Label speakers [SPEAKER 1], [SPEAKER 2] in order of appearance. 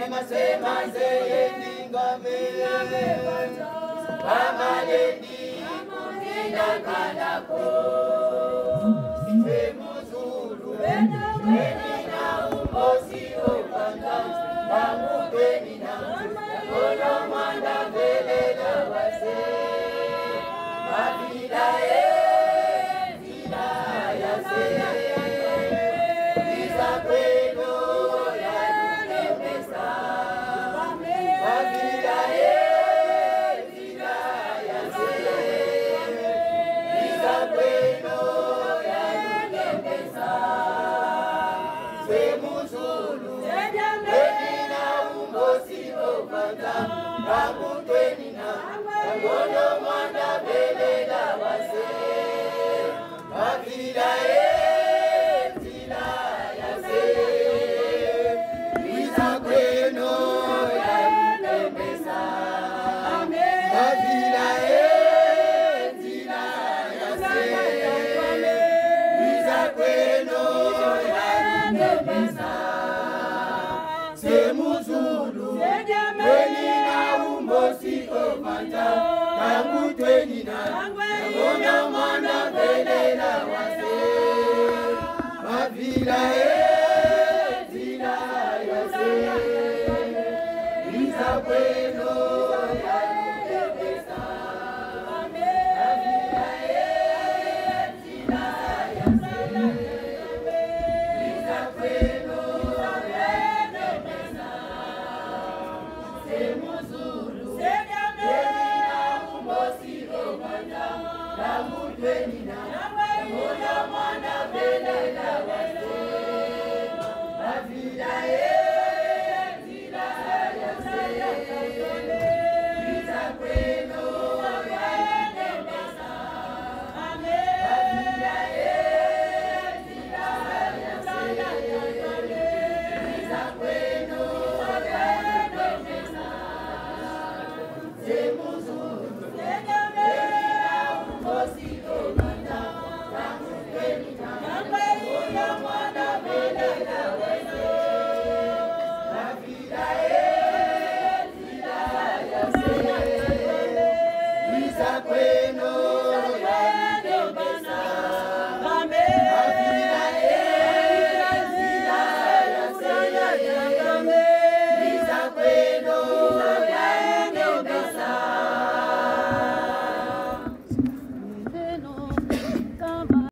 [SPEAKER 1] nimesema yeye ni ngamia kama leni kujidanganyako banza bakutwenina bangono mwana belela wase bafila kwenina Nangwe ina mwana velela wase Mavila e